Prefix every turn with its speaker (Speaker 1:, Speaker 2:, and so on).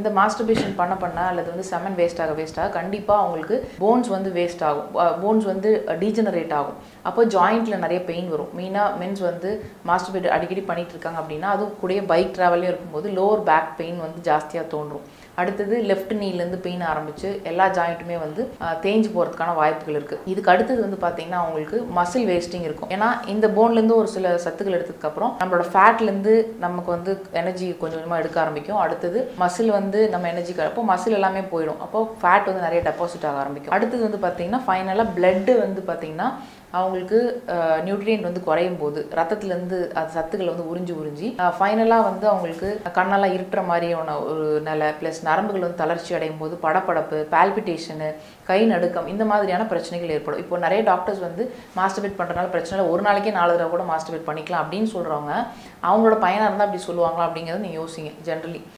Speaker 1: இந்த மாஸ்டர்பேஷன் பண்ண பண்ண அல்லது வந்து செமன் வேஸ்ட் ஆக வேஸ்ட் ஆக கண்டிப்பாக அவங்களுக்கு போன்ஸ் வந்து வேஸ்ட் ஆகும். போன்ஸ் வந்து டீஜெனரேட் ஆகும். அப்போ ஜாயிண்ட்ல நிறைய பெயின் வரும். மெயினாக மென்ஸ் வந்து மாஸ்டர்பேட் அடிக்கடி பண்ணிட்டு இருக்காங்க அப்படின்னா அதுவும் கூடயே பைக் ட்ராவல்லையும் இருக்கும்போது லோவர் பேக் பெயின் வந்து ஜாஸ்தியாக தோன்றும். அடுத்தது லெஃப்ட் நீலேருந்து பெயின் ஆரம்பிச்சு எல்லா ஜாயிண்ட்டுமே வந்து தேஞ்சு போகிறதுக்கான வாய்ப்புகள் இருக்குது இதுக்கு அடுத்தது வந்து பார்த்தீங்கன்னா அவங்களுக்கு மசில் வேஸ்டிங் இருக்கும். ஏன்னா இந்த போன்லேருந்து ஒரு சில சத்துக்கள் எடுத்ததுக்கப்புறம் நம்மளோட ஃபேட்லேருந்து நமக்கு வந்து எனர்ஜி கொஞ்சம் கொஞ்சமாக எடுக்க ஆரம்பிக்கும். அடுத்தது மசில் வந்து வந்து நம்ம எனர்ஜி அப்போ மசில் எல்லாமே போயிடும். அப்போ ஃபேட் வந்து நிறைய டெபாசிட் ஆக ஆரம்பிக்கும். அடுத்தது வந்து பார்த்தீங்கன்னா ஃபைனலாக பிளட்டு வந்து பார்த்தீங்கன்னா அவங்களுக்கு நியூட்ரியன்ட் வந்து குறையும் போது ரத்தத்துலேருந்து அது சத்துக்களை வந்து உறிஞ்சி உறிஞ்சி ஃபைனலாக வந்து அவங்களுக்கு கண்ணெல்லாம் இருட்டுற மாதிரியான ஒரு நிலை ப்ளஸ் நரம்புகள் வந்து தளர்ச்சி அடையும் போது படப்படப்பு பால்பிட்டேஷனு கை நடுக்கம் இந்த மாதிரியான பிரச்சனைகள் ஏற்படும். இப்போ நிறைய டாக்டர்ஸ் வந்து மாஸ்டர்பேட் பண்ணுறதுனால பிரச்சனை இல்லை ஒரு நாளைக்கே நாலு தடவை கூட மாஸ்டர்பேட் பண்ணிக்கலாம் அப்படின்னு சொல்கிறவங்க அவங்களோட பயனாக இருந்தால் அப்படி சொல்லுவாங்களா அப்படிங்கிறத நீங்கள் யோசிங்க ஜென்ரலி